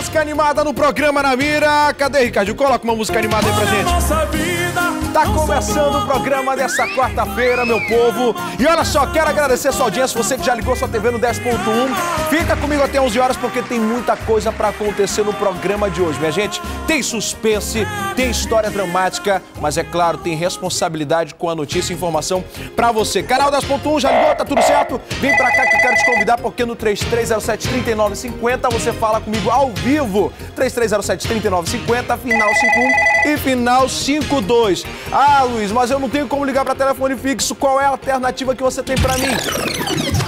Música animada no programa na mira. Cadê, Ricardinho? Coloca uma música animada aí pra gente. Tá começando o programa dessa quarta-feira, meu povo. E olha só, quero agradecer a sua audiência, você que já ligou sua TV no 10.1. Fica comigo até 11 horas porque tem muita coisa para acontecer no programa de hoje, minha gente. Tem suspense, tem história dramática, mas é claro, tem responsabilidade com a notícia e informação para você. Canal 10.1, já ligou? Tá tudo certo? Vem pra cá que eu quero te convidar porque no 3307-3950 você fala comigo ao vivo. 3307-3950, final 51 e final 52. Ah, Luiz, mas eu não tenho como ligar para telefone fixo. Qual é a alternativa que você tem para mim?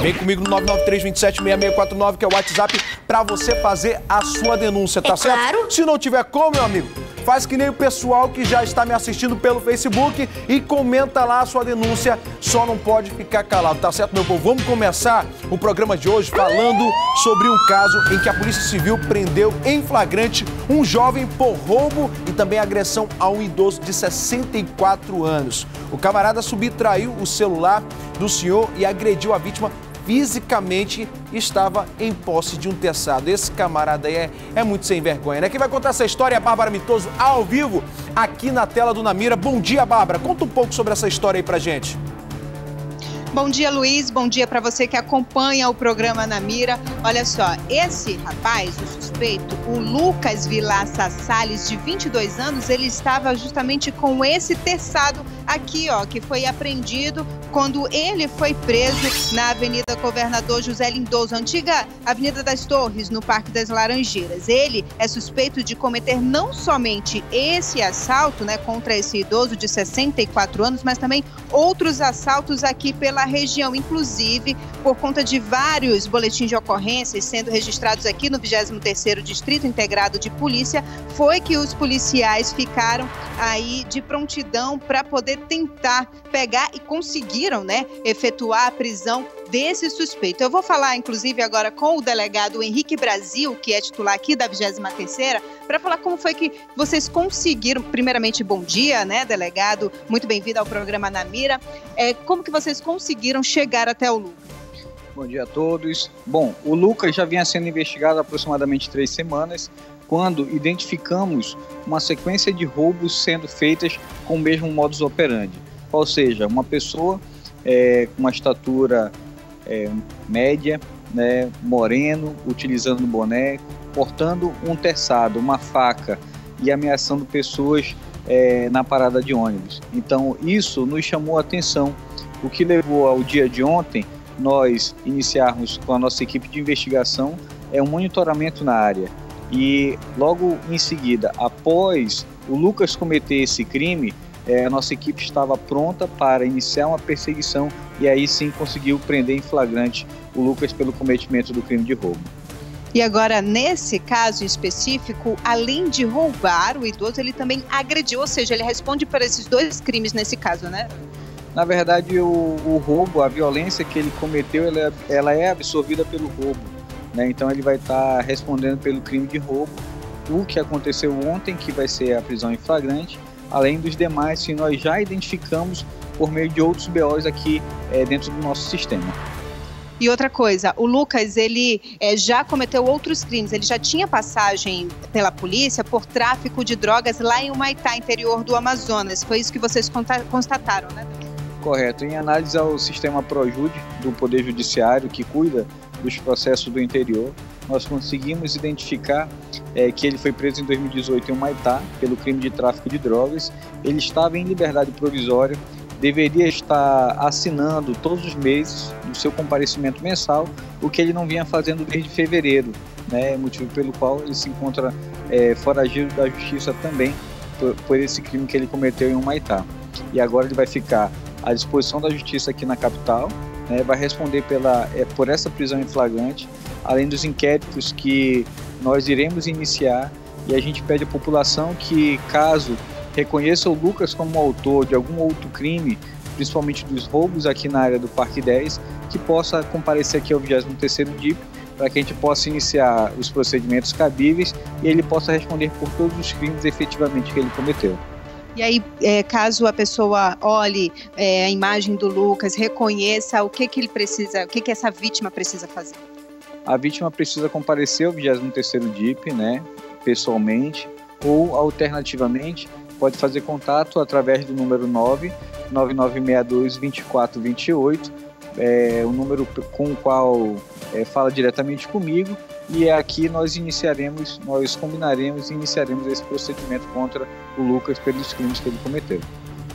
Vem comigo no 993-276649, que é o WhatsApp, para você fazer a sua denúncia, tá é certo? Claro. Se não tiver como, meu amigo, Faz que nem o pessoal que já está me assistindo pelo Facebook e comenta lá a sua denúncia. Só não pode ficar calado, tá certo, meu povo? Vamos começar o programa de hoje falando sobre um caso em que a Polícia Civil prendeu em flagrante um jovem por roubo e também agressão a um idoso de 64 anos. O camarada subtraiu o celular do senhor e agrediu a vítima fisicamente estava em posse de um teçado. Esse camarada aí é, é muito sem vergonha, né? Quem vai contar essa história é a Bárbara Mitoso ao vivo aqui na tela do Namira. Bom dia, Bárbara. Conta um pouco sobre essa história aí pra gente. Bom dia, Luiz. Bom dia para você que acompanha o programa na Mira. Olha só, esse rapaz, o suspeito, o Lucas Vilaça Salles, de 22 anos, ele estava justamente com esse terçado aqui, ó, que foi apreendido quando ele foi preso na Avenida Governador José Lindoso, antiga Avenida das Torres, no Parque das Laranjeiras. Ele é suspeito de cometer não somente esse assalto, né, contra esse idoso de 64 anos, mas também outros assaltos aqui pela região, inclusive por conta de vários boletins de ocorrências sendo registrados aqui no 23º Distrito Integrado de Polícia, foi que os policiais ficaram aí de prontidão para poder tentar pegar e conseguiram, né, efetuar a prisão desse suspeito. Eu vou falar, inclusive, agora com o delegado Henrique Brasil, que é titular aqui da 23ª, para falar como foi que vocês conseguiram, primeiramente, bom dia, né, delegado, muito bem-vindo ao programa Na Mira, é, como que vocês conseguiram chegar até o Lucas? Bom dia a todos. Bom, o Lucas já vinha sendo investigado há aproximadamente três semanas, quando identificamos uma sequência de roubos sendo feitas com o mesmo modus operandi. Ou seja, uma pessoa é, com uma estatura é, média, né, moreno, utilizando boné, portando um terçado, uma faca e ameaçando pessoas é, na parada de ônibus. Então isso nos chamou a atenção, o que levou ao dia de ontem nós iniciarmos com a nossa equipe de investigação é um monitoramento na área. E logo em seguida, após o Lucas cometer esse crime, é, a nossa equipe estava pronta para iniciar uma perseguição e aí sim conseguiu prender em flagrante o Lucas pelo cometimento do crime de roubo. E agora, nesse caso específico, além de roubar o idoso, ele também agrediu, ou seja, ele responde por esses dois crimes nesse caso, né? Na verdade, o, o roubo, a violência que ele cometeu, ela é, ela é absorvida pelo roubo. Né? Então, ele vai estar tá respondendo pelo crime de roubo, o que aconteceu ontem, que vai ser a prisão em flagrante, além dos demais que nós já identificamos por meio de outros BOs aqui é, dentro do nosso sistema. E outra coisa, o Lucas, ele é, já cometeu outros crimes, ele já tinha passagem pela polícia por tráfico de drogas lá em Humaitá, interior do Amazonas. Foi isso que vocês constataram, né? Correto. Em análise ao sistema Projude do Poder Judiciário, que cuida dos processos do interior, nós conseguimos identificar é, que ele foi preso em 2018 em Humaitá pelo crime de tráfico de drogas. Ele estava em liberdade provisória, deveria estar assinando todos os meses do seu comparecimento mensal, o que ele não vinha fazendo desde fevereiro, né, motivo pelo qual ele se encontra é, foragido da justiça também por, por esse crime que ele cometeu em Humaitá. E agora ele vai ficar à disposição da justiça aqui na capital, né, vai responder pela, é, por essa prisão em flagrante, além dos inquéritos que nós iremos iniciar e a gente pede à população que, caso reconheça o Lucas como autor de algum outro crime, principalmente dos roubos aqui na área do Parque 10, que possa comparecer aqui ao 23º DIP para que a gente possa iniciar os procedimentos cabíveis e ele possa responder por todos os crimes efetivamente que ele cometeu. E aí, é, caso a pessoa olhe é, a imagem do Lucas, reconheça o que, que ele precisa, o que, que essa vítima precisa fazer? a vítima precisa comparecer ao 23º DIP, né, pessoalmente, ou alternativamente pode fazer contato através do número 9 9962 2428, é, o número com o qual é, fala diretamente comigo e aqui nós iniciaremos, nós combinaremos e iniciaremos esse procedimento contra o Lucas pelos crimes que ele cometeu.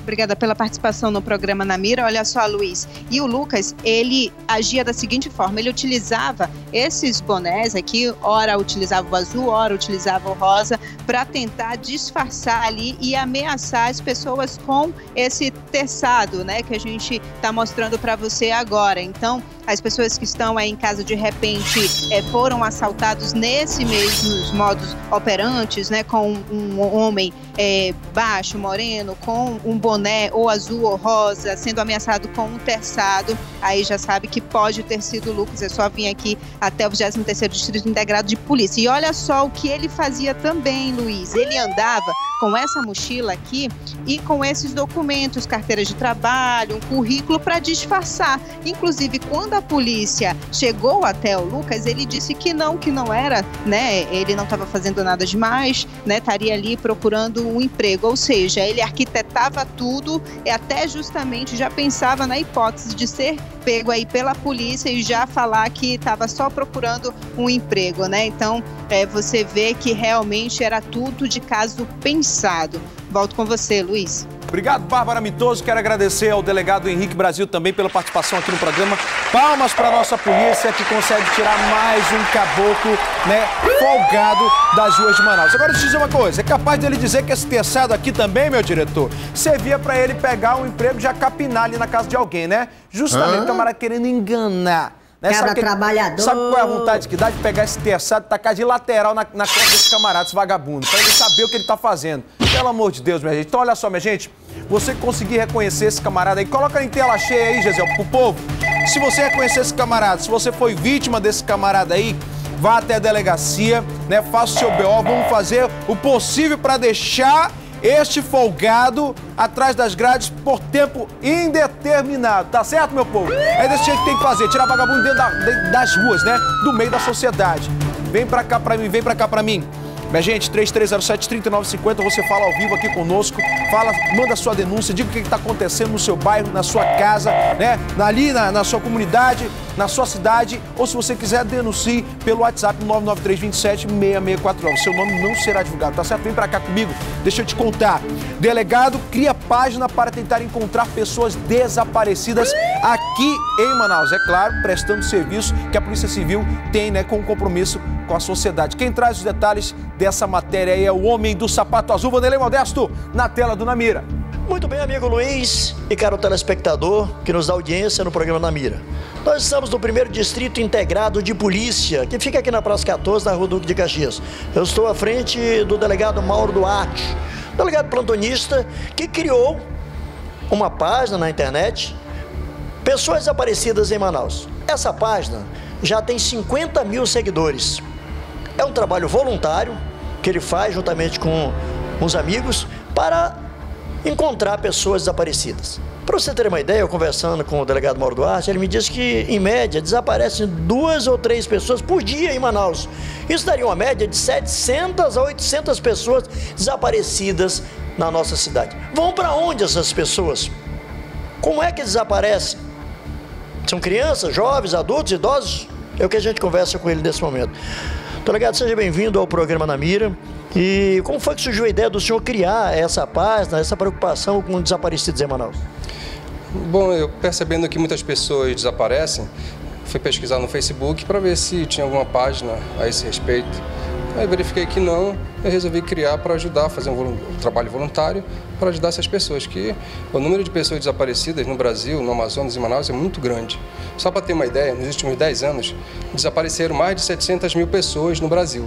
Obrigada pela participação no programa Na Mira. Olha só, Luiz. E o Lucas, ele agia da seguinte forma: ele utilizava esses bonés aqui, ora utilizava o azul, ora utilizava o rosa, para tentar disfarçar ali e ameaçar as pessoas com esse terçado, né, que a gente está mostrando para você agora. Então, as pessoas que estão aí em casa de repente é, foram assaltados nesse mesmos modos operantes, né, com um homem é, baixo, moreno, com um boné ou azul ou rosa, sendo ameaçado com um terçado, aí já sabe que pode ter sido Lucas. É só vir aqui até o 23º Distrito Integrado de Polícia. E olha só o que ele fazia também, Luiz. Ele andava com essa mochila aqui e com esses documentos, carteiras de trabalho, um currículo para disfarçar. Inclusive, quando a polícia chegou até o Lucas, ele disse que não, que não era, né? Ele não estava fazendo nada demais, né? Estaria ali procurando um emprego. Ou seja, ele arquitetava tudo e até justamente já pensava na hipótese de ser pego aí pela polícia e já falar que estava só procurando um emprego, né? Então, é, você vê que realmente era tudo de caso pensado. Volto com você, Luiz. Obrigado, Bárbara Mitoso. Quero agradecer ao delegado Henrique Brasil também pela participação aqui no programa. Palmas para a nossa polícia que consegue tirar mais um caboclo, né, folgado das ruas de Manaus. Agora, deixa eu dizer uma coisa: é capaz dele dizer que esse terçado aqui também, meu diretor, servia para ele pegar um emprego já capinar ali na casa de alguém, né? Justamente o camarada querendo enganar. Né? Cada sabe trabalhador. Sabe qual é a vontade que dá de pegar esse terçado e tacar de lateral na, na costa desse camarada, esse vagabundo, pra ele saber o que ele tá fazendo. Pelo amor de Deus, minha gente. Então, olha só, minha gente. Você conseguir reconhecer esse camarada aí, coloca em tela cheia aí, Gisele, pro povo. Se você reconhecer esse camarada, se você foi vítima desse camarada aí, vá até a delegacia, né? Faça o seu BO, vamos fazer o possível para deixar este folgado atrás das grades por tempo indeterminado. Tá certo, meu povo? É desse jeito que tem que fazer, tirar vagabundo dentro da, das ruas, né? Do meio da sociedade. Vem pra cá pra mim, vem pra cá pra mim. Minha gente, 3307-3950, você fala ao vivo aqui conosco, fala, manda sua denúncia, diga o que está acontecendo no seu bairro, na sua casa, né? Ali na, na, sua comunidade, na sua cidade, ou se você quiser, denuncie pelo WhatsApp 99327-6649. Seu nome não será divulgado, tá certo? Vem pra cá comigo, deixa eu te contar. Delegado cria página para tentar encontrar pessoas desaparecidas aqui em Manaus. É claro, prestando serviço que a Polícia Civil tem, né, com um compromisso com a sociedade. Quem traz os detalhes dessa matéria é o homem do sapato azul, Vanderlei Modesto, na tela do Namira. Muito bem, amigo Luiz e caro telespectador que nos dá audiência no programa Namira. Nós estamos no primeiro distrito integrado de polícia, que fica aqui na Praça 14, na Rua Duque de Caxias. Eu estou à frente do delegado Mauro Duarte, delegado plantonista, que criou uma página na internet, Pessoas Desaparecidas em Manaus. Essa página já tem 50 mil seguidores. É um trabalho voluntário que ele faz juntamente com uns amigos para encontrar pessoas desaparecidas. Para você ter uma ideia, eu conversando com o delegado Mauro Duarte, ele me disse que, em média, desaparecem duas ou três pessoas por dia em Manaus. Isso daria uma média de 700 a 800 pessoas desaparecidas na nossa cidade. Vão para onde essas pessoas? Como é que desaparecem? São crianças, jovens, adultos, idosos? É o que a gente conversa com ele nesse momento. Delegado, seja bem-vindo ao programa Na Mira. E como foi que surgiu a ideia do senhor criar essa página, essa preocupação com desaparecidos em Manaus? Bom, eu percebendo que muitas pessoas desaparecem, fui pesquisar no Facebook para ver se tinha alguma página a esse respeito. Aí verifiquei que não, eu resolvi criar para ajudar fazer um, trabalho voluntário para ajudar essas pessoas, que o número de pessoas desaparecidas no Brasil, no Amazonas e Manaus é muito grande. Só para ter uma ideia, nos últimos 10 anos, desapareceram mais de 700 mil pessoas no Brasil.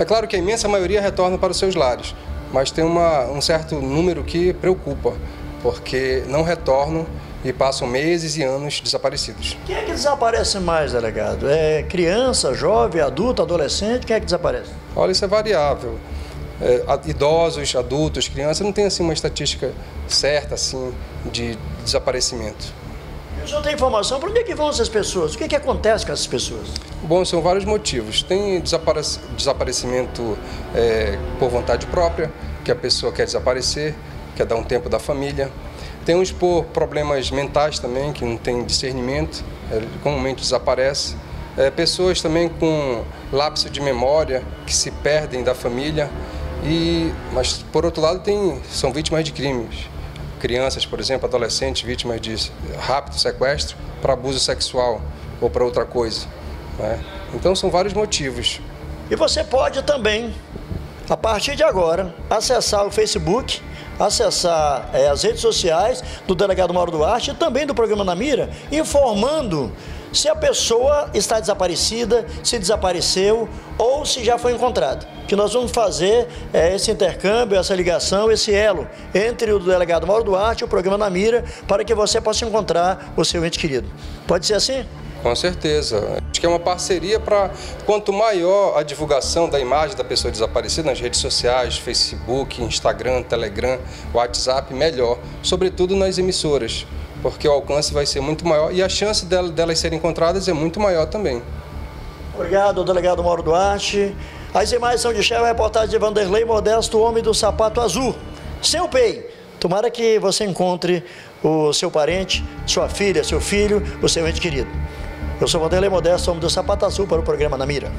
É claro que a imensa maioria retorna para os seus lares, mas tem uma, um certo número que preocupa, porque não retornam e passam meses e anos desaparecidos. Quem é que desaparece mais, delegado? É criança, jovem, adulto, adolescente? Quem é que desaparece? Olha, isso é variável. É, idosos, adultos, crianças, não tem assim uma estatística certa assim de desaparecimento. O senhor tem informação para onde é que vão essas pessoas? O que, é que acontece com essas pessoas? Bom, são vários motivos. Tem desaparecimento é, por vontade própria, que a pessoa quer desaparecer, quer dar um tempo da família. Tem uns por problemas mentais também, que não tem discernimento, é, comumente desaparece. É, pessoas também com lapso de memória, que se perdem da família. E, mas, por outro lado, tem, são vítimas de crimes crianças, por exemplo, adolescentes vítimas de rápido sequestro para abuso sexual ou para outra coisa. Né? Então são vários motivos. E você pode também, a partir de agora, acessar o Facebook, acessar é, as redes sociais do delegado Mauro Duarte e também do programa Na Mira, informando se a pessoa está desaparecida, se desapareceu ou se já foi encontrada. Que nós vamos fazer é, esse intercâmbio, essa ligação, esse elo entre o delegado Mauro Duarte e o programa Na Mira, para que você possa encontrar o seu ente querido. Pode ser assim? Com certeza. Acho que é uma parceria para quanto maior a divulgação da imagem da pessoa desaparecida nas redes sociais, Facebook, Instagram, Telegram, WhatsApp, melhor. Sobretudo nas emissoras porque o alcance vai ser muito maior e a chance delas, delas serem encontradas é muito maior também. Obrigado, delegado Mauro Duarte. As imagens são de chefe, reportagem de Vanderlei Modesto, homem do sapato azul. Seu PEI, tomara que você encontre o seu parente, sua filha, seu filho, o seu ente querido. Eu sou Vanderlei Modesto, homem do sapato azul para o programa Na Mira.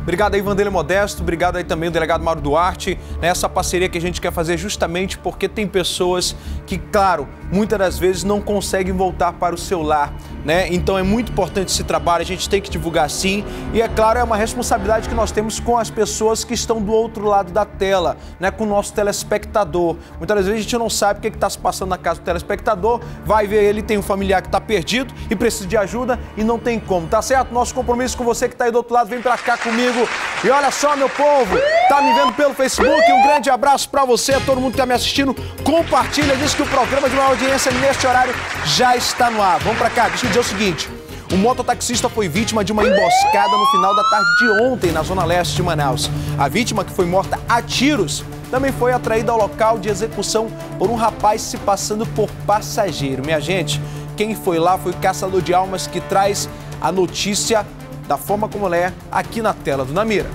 Obrigado aí, Vanderlei Modesto. Obrigado aí também o delegado Mauro Duarte. Nessa parceria que a gente quer fazer justamente porque tem pessoas que, claro, muitas das vezes não conseguem voltar para o seu lar, né? Então é muito importante esse trabalho, a gente tem que divulgar sim. E é claro, é uma responsabilidade que nós temos com as pessoas que estão do outro lado da tela, né? Com o nosso telespectador. Muitas vezes a gente não sabe o que está se passando na casa do telespectador, vai ver ele tem um familiar que está perdido e precisa de ajuda e não tem como, tá certo? Nosso compromisso com você que está aí do outro lado, vem para cá comigo. E olha só, meu povo, tá me vendo pelo Facebook, um grande abraço para você, todo mundo que tá me assistindo, compartilha, diz que o programa de maior audiência neste horário já está no ar. Vamos para cá, deixa eu dizer o seguinte. O mototaxista foi vítima de uma emboscada no final da tarde de ontem na zona leste de Manaus. A vítima, que foi morta a tiros, também foi atraída ao local de execução por um rapaz se passando por passageiro. Minha gente, quem foi lá foi o Caçador de Almas que traz a notícia da forma como ela é aqui na tela do Namira.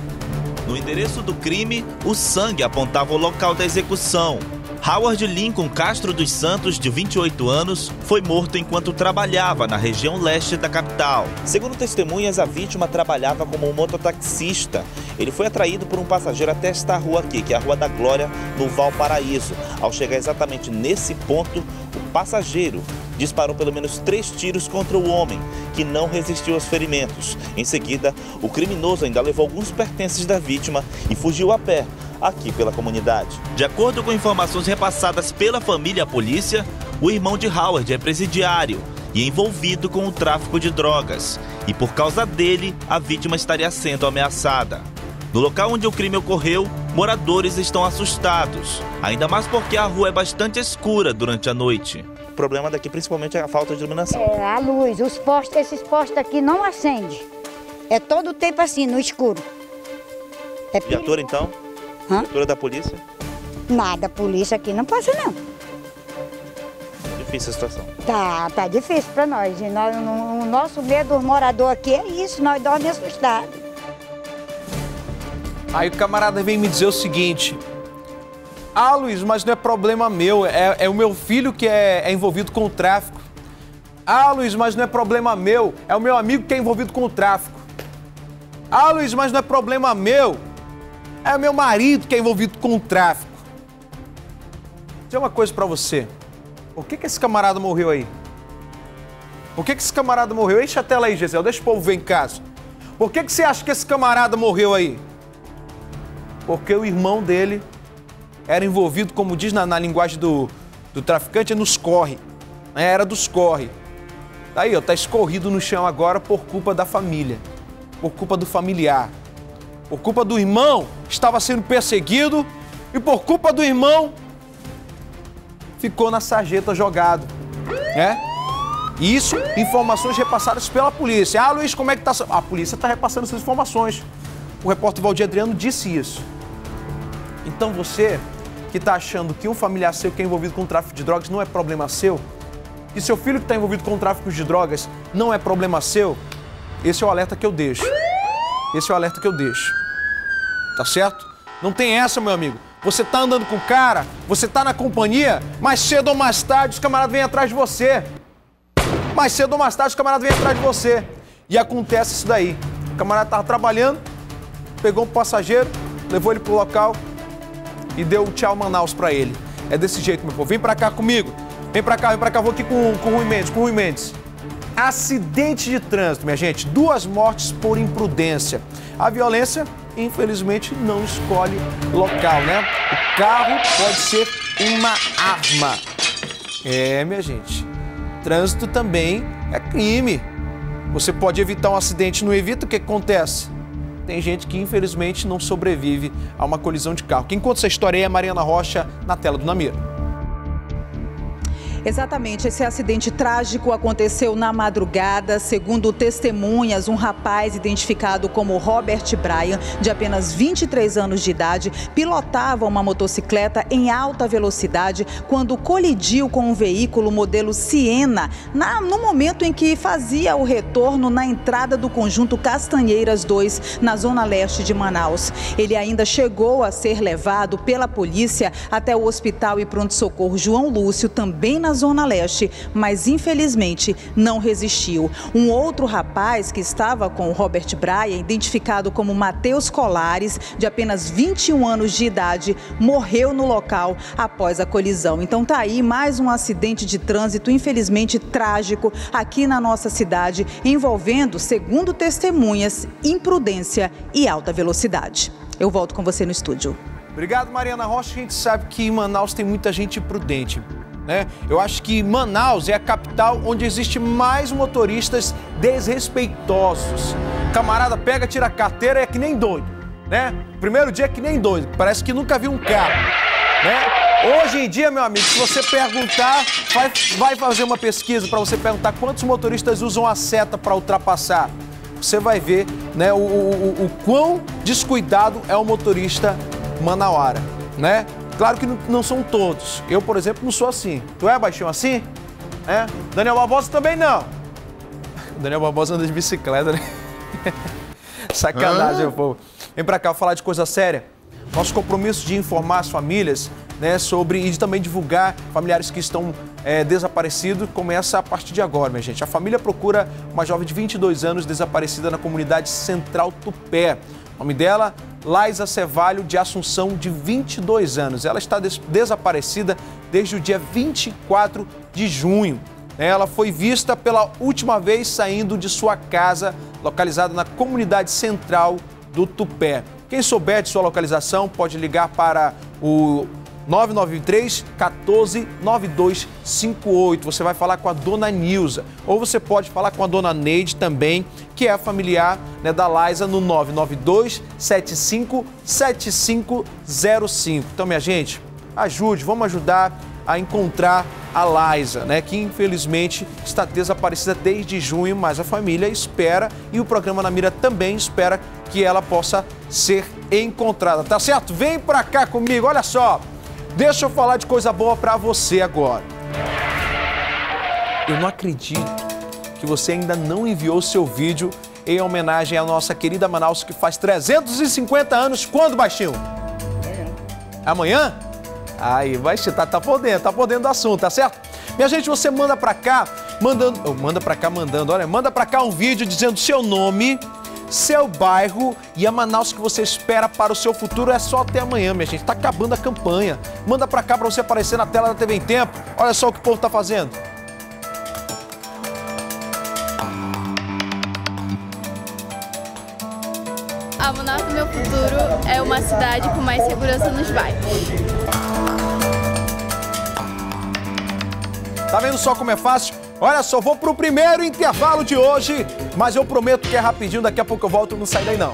No endereço do crime, o sangue apontava o local da execução. Howard Lincoln Castro dos Santos, de 28 anos, foi morto enquanto trabalhava na região leste da capital. Segundo testemunhas, a vítima trabalhava como um mototaxista. Ele foi atraído por um passageiro até esta rua aqui, que é a Rua da Glória, no Valparaíso. Ao chegar exatamente nesse ponto, o passageiro disparou pelo menos três tiros contra o homem, que não resistiu aos ferimentos. Em seguida, o criminoso ainda levou alguns pertences da vítima e fugiu a pé aqui pela comunidade. De acordo com informações repassadas pela família à polícia, o irmão de Howard é presidiário e envolvido com o tráfico de drogas. E por causa dele, a vítima estaria sendo ameaçada. No local onde o crime ocorreu, moradores estão assustados, ainda mais porque a rua é bastante escura durante a noite. O problema daqui principalmente é a falta de iluminação. É, a luz, os postos, esses postos aqui não acendem. É todo o tempo assim, no escuro. É Viatura então? Hã? Viatura da polícia? Nada, polícia aqui não passa não. Difícil a situação. Tá, tá difícil para nós. E nós, o nosso medo dos moradores aqui é isso, nós dormimos assustados. Aí o camarada vem me dizer o seguinte. Ah, Luiz, mas não é problema meu, é, é o meu filho que é, é envolvido com o tráfico. Ah, Luiz, mas não é problema meu, é o meu amigo que é envolvido com o tráfico. Ah, Luiz, mas não é problema meu, é meu marido que é envolvido com o tráfico. Vou dizer uma coisa para você. Por que, que esse camarada morreu aí? Por que, que esse camarada morreu? Enche a tela aí, Gisele. Deixa o povo ver em casa. Por que, que você acha que esse camarada morreu aí? Porque o irmão dele era envolvido, como diz na, na linguagem do, do traficante, nos corre. Né? Era dos corre. Daí, ó, tá escorrido no chão agora por culpa da família, por culpa do familiar por culpa do irmão, estava sendo perseguido e por culpa do irmão ficou na sarjeta jogado, né? Isso, informações repassadas pela polícia. Ah, Luiz, como é que tá? A polícia está repassando essas informações. O repórter Valdir Adriano disse isso. Então você que está achando que um familiar seu que é envolvido com tráfico de drogas não é problema seu, que seu filho que está envolvido com tráfico de drogas não é problema seu, esse é o alerta que eu deixo. Esse é o alerta que eu deixo. Tá certo? Não tem essa, meu amigo. Você tá andando com o cara, você tá na companhia, mais cedo ou mais tarde os camaradas vêm atrás de você. Mais cedo ou mais tarde os camaradas vêm atrás de você. E acontece isso daí. O camarada tava trabalhando, pegou um passageiro, levou ele pro local e deu um tchau Manaus pra ele. É desse jeito, meu povo. Vem pra cá comigo. Vem pra cá, vem pra cá. Vou aqui com, com o Rui Mendes, com o Rui Mendes. Acidente de trânsito, minha gente. Duas mortes por imprudência. A violência, infelizmente, não escolhe local, né? O carro pode ser uma arma. É, minha gente. Trânsito também é crime. Você pode evitar um acidente, não evita, o que acontece? Tem gente que infelizmente não sobrevive a uma colisão de carro. Quem conta essa história aí é a Mariana Rocha, na tela do Namiro. Exatamente, esse acidente trágico aconteceu na madrugada. Segundo testemunhas, um rapaz identificado como Robert Bryan, de apenas 23 anos de idade, pilotava uma motocicleta em alta velocidade quando colidiu com um veículo modelo Siena, na, no momento em que fazia o retorno na entrada do conjunto Castanheiras 2, na zona leste de Manaus. Ele ainda chegou a ser levado pela polícia até o hospital e pronto-socorro João Lúcio, também na Zona Leste, mas infelizmente não resistiu. Um outro rapaz que estava com o Robert Braia, identificado como Matheus Colares, de apenas 21 anos de idade, morreu no local após a colisão. Então tá aí mais um acidente de trânsito, infelizmente trágico, aqui na nossa cidade, envolvendo, segundo testemunhas, imprudência e alta velocidade. Eu volto com você no estúdio. Obrigado, Mariana Rocha. A gente sabe que em Manaus tem muita gente prudente. Né? Eu acho que Manaus é a capital onde existe mais motoristas desrespeitosos. Camarada pega, tira a carteira é que nem doido, né? Primeiro dia é que nem doido, parece que nunca viu um carro, né? Hoje em dia, meu amigo, se você perguntar, vai, vai fazer uma pesquisa para você perguntar quantos motoristas usam a seta para ultrapassar. Você vai ver né, o, o, o quão descuidado é o motorista manauara, né? Claro que não, são todos. Eu, por exemplo, não sou assim. Tu é baixinho assim? É? Daniel Barbosa também não. O Daniel Barbosa anda de bicicleta, né? Sacanagem, meu povo. Vem pra cá falar de coisa séria. Nosso compromisso de informar as famílias né, sobre e de também divulgar familiares que estão é, desaparecidos começa a partir de agora, minha gente. A família procura uma jovem de 22 anos desaparecida na comunidade Central Tupé. O nome dela, Laisa Cevalho, de Assunção, de 22 anos. Ela está des desaparecida desde o dia 24 de junho. Ela foi vista pela última vez saindo de sua casa, localizada na comunidade central do Tupé. Quem souber de sua localização pode ligar para o 993 14 9258. Você vai falar com a dona Nilza. Ou você pode falar com a dona Neide também, que é a familiar né, da Laisa, no 992 75 7505. Então, minha gente, ajude, vamos ajudar a encontrar a Laisa, né, que infelizmente está desaparecida desde junho, mas a família espera e o programa Na Mira também espera que ela possa ser encontrada, tá certo? Vem pra cá comigo, olha só. Deixa eu falar de coisa boa para você agora. Eu não acredito que você ainda não enviou seu vídeo em homenagem à nossa querida Manaus que faz 350 anos. Quando, baixinho? Amanhã. Amanhã? Aí, baixinho, tá, tá podendo, tá podendo do assunto, tá certo? Minha gente, você manda pra cá, mandando, oh, manda pra cá mandando, olha, manda pra cá um vídeo dizendo seu nome, seu bairro e a Manaus que você espera para o seu futuro é só até amanhã, minha gente. Está acabando a campanha. Manda para cá para você aparecer na tela da TV em Tempo. Olha só o que o povo está fazendo. A Manaus do meu futuro é uma cidade com mais segurança nos bairros. Tá vendo só como é fácil? Olha só, vou pro primeiro intervalo de hoje, mas eu prometo que é rapidinho, daqui a pouco eu volto, não sai daí não.